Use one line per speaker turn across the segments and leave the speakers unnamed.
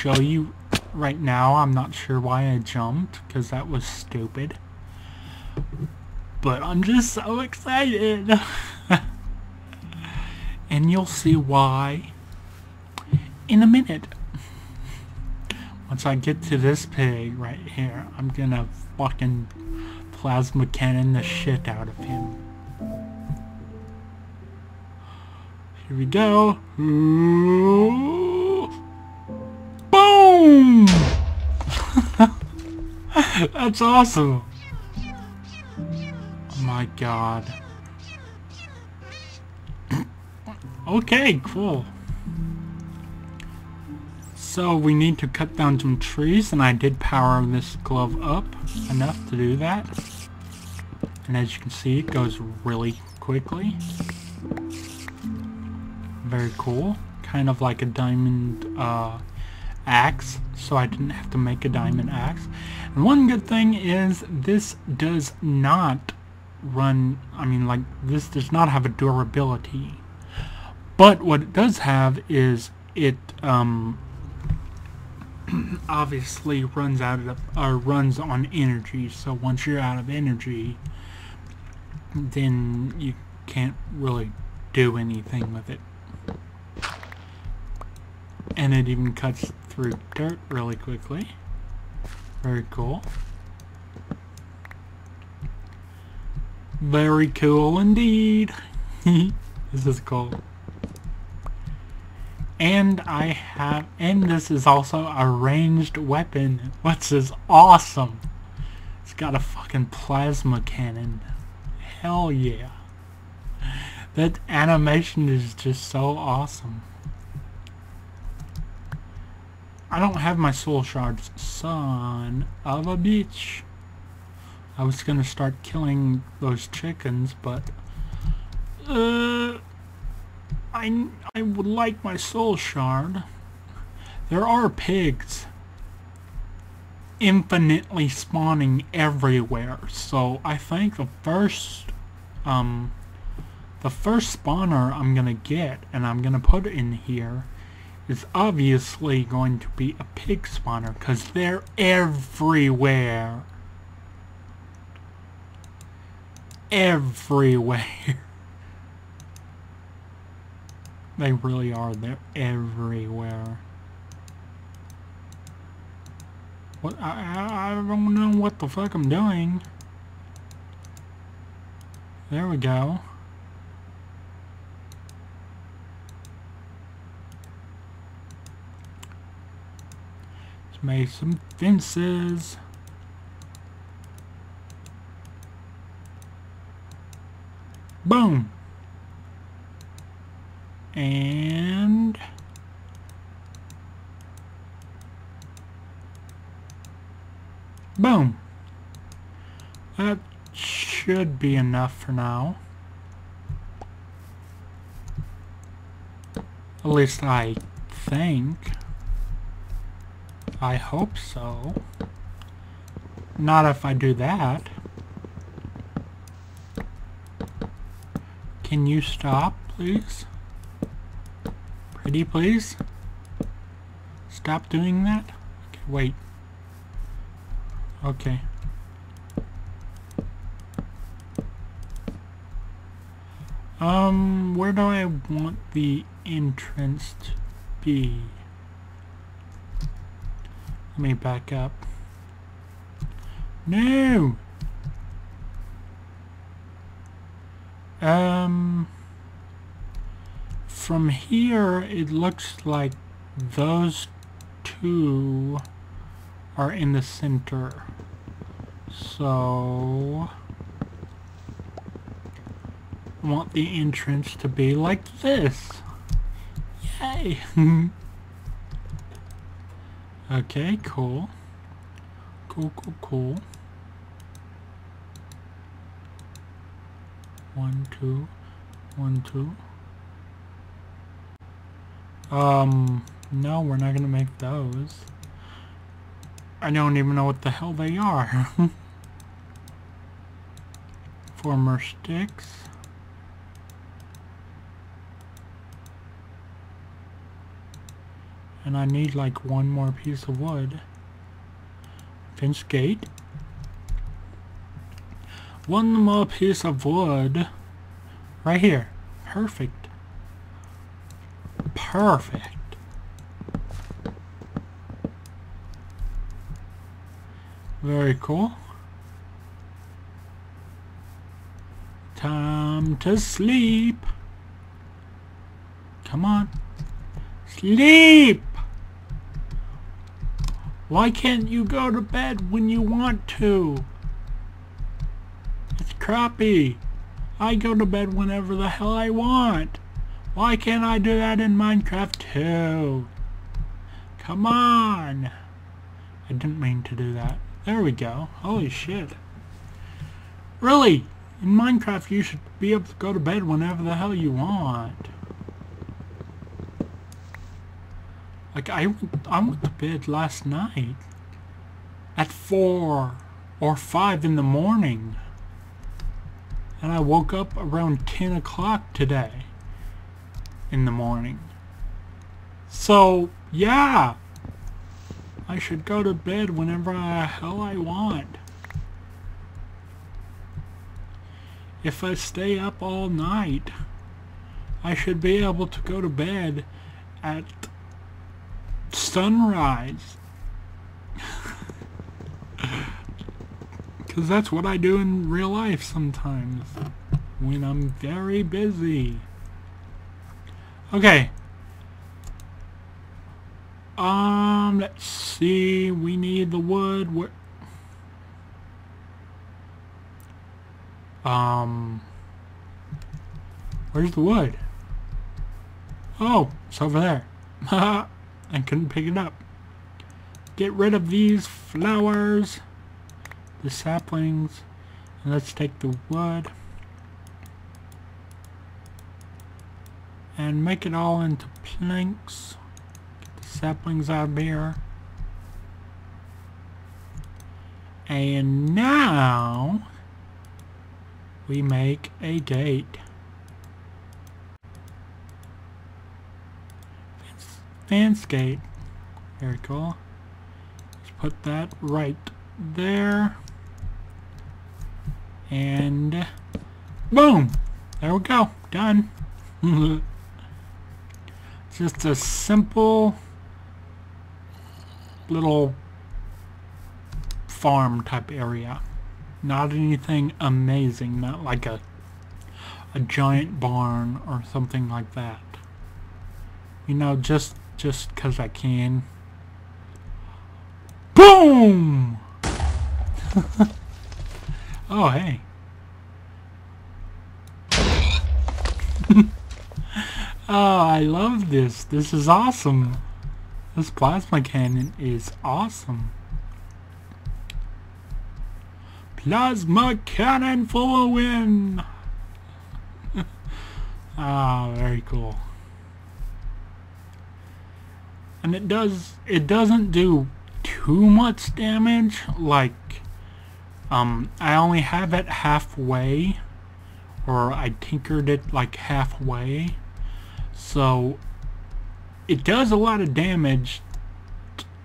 show you right now. I'm not sure why I jumped, because that was stupid. But I'm just so excited. and you'll see why in a minute. Once I get to this pig right here, I'm gonna fucking plasma cannon the shit out of him. Here we go. Ooh. That's awesome. Oh my god. okay, cool. So we need to cut down some trees and I did power this glove up enough to do that. And as you can see it goes really quickly. Very cool. Kind of like a diamond uh, axe so I didn't have to make a diamond axe. And one good thing is this does not run, I mean like this does not have a durability. But what it does have is it um, obviously runs out of or runs on energy so once you're out of energy then you can't really do anything with it and it even cuts through dirt really quickly very cool very cool indeed this is cool and I have, and this is also a ranged weapon, which is awesome. It's got a fucking plasma cannon. Hell yeah. That animation is just so awesome. I don't have my soul shards. Son of a bitch. I was gonna start killing those chickens, but... Uh... I, I would like my soul shard. There are pigs infinitely spawning everywhere. So I think the first um the first spawner I'm gonna get and I'm gonna put in here is obviously going to be a pig spawner because they're everywhere. Everywhere. They really are. They're everywhere. What? I, I don't know what the fuck I'm doing. There we go. Make some fences. Boom. And boom. That should be enough for now. At least I think I hope so not if I do that can you stop please Ready, please? Stop doing that? Okay, wait. Okay. Um, where do I want the entrance to be? Me back up. No! Um from here it looks like those two are in the center so I want the entrance to be like this yay okay cool cool cool cool one two one two um, no, we're not gonna make those. I don't even know what the hell they are. Former sticks. And I need like one more piece of wood. Fence gate. One more piece of wood. Right here. Perfect. Perfect. Very cool. Time to sleep. Come on. Sleep! Why can't you go to bed when you want to? It's crappy. I go to bed whenever the hell I want. Why can't I do that in Minecraft too? Come on. I didn't mean to do that. There we go. Holy shit. Really? In Minecraft you should be able to go to bed whenever the hell you want. Like I went, I went to bed last night at 4 or 5 in the morning. And I woke up around 10 o'clock today in the morning. So, yeah. I should go to bed whenever the hell I want. If I stay up all night, I should be able to go to bed at sunrise. Because that's what I do in real life sometimes. When I'm very busy. Okay. Um, let's see. We need the wood. Um, where's the wood? Oh, it's over there. I couldn't pick it up. Get rid of these flowers, the saplings, and let's take the wood. and make it all into planks. Get the saplings out of here. And now we make a gate. Gate. Very cool. Let's put that right there. And boom! There we go. Done. Just a simple little farm type area. Not anything amazing, not like a a giant barn or something like that. You know, just just cause I can. Boom! oh, hey. Oh, I love this. This is awesome. This plasma cannon is awesome. Plasma cannon for a win! ah, very cool. And it does, it doesn't do too much damage, like, um, I only have it halfway, or I tinkered it like halfway. So it does a lot of damage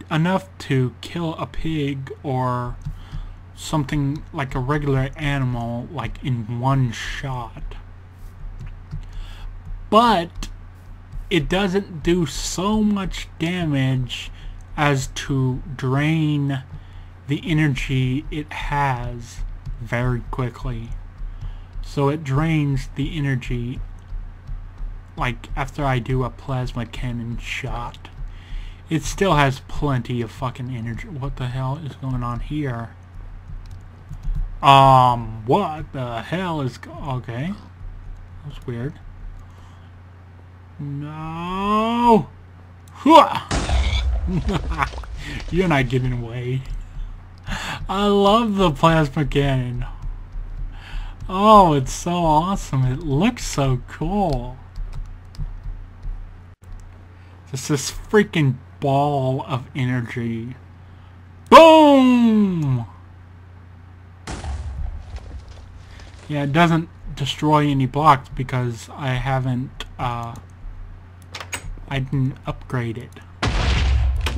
enough to kill a pig or something like a regular animal like in one shot. But it doesn't do so much damage as to drain the energy it has very quickly. So it drains the energy like after I do a plasma cannon shot. It still has plenty of fucking energy. What the hell is going on here? Um what the hell is okay. That's weird no. You're not getting away. I love the plasma cannon. Oh it's so awesome. It looks so cool. It's this freaking ball of energy. Boom! Yeah, it doesn't destroy any blocks because I haven't, uh, I didn't upgrade it.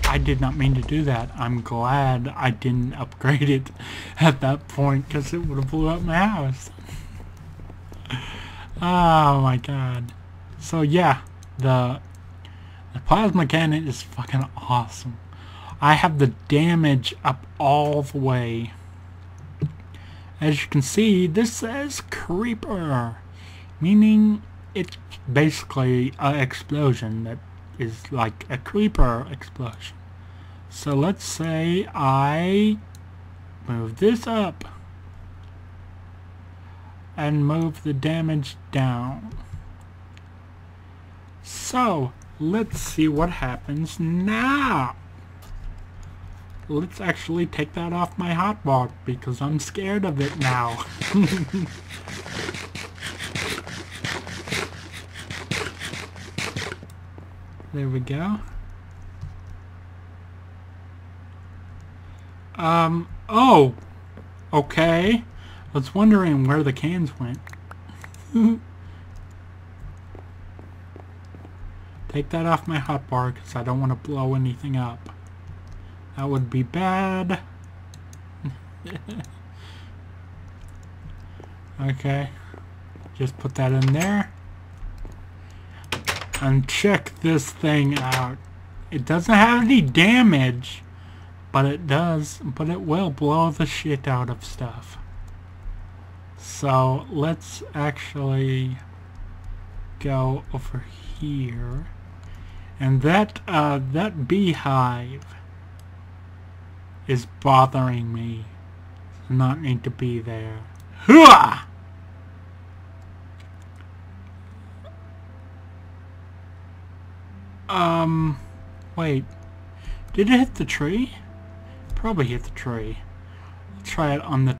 I did not mean to do that. I'm glad I didn't upgrade it at that point because it would have blew up my house. oh my god. So yeah, the, the plasma cannon is fucking awesome. I have the damage up all the way. As you can see, this says Creeper, meaning it's basically an explosion that is like a Creeper explosion. So let's say I move this up and move the damage down. So, let's see what happens now let's actually take that off my hotbar because I'm scared of it now. there we go. Um, oh, okay. I was wondering where the cans went. Take that off my hotbar because I don't want to blow anything up. That would be bad. okay. Just put that in there. And check this thing out. It doesn't have any damage, but it does, but it will blow the shit out of stuff. So let's actually go over here. And that, uh, that beehive is bothering me. Not need to be there. Hooah! Um, wait. Did it hit the tree? Probably hit the tree. Let's try it on the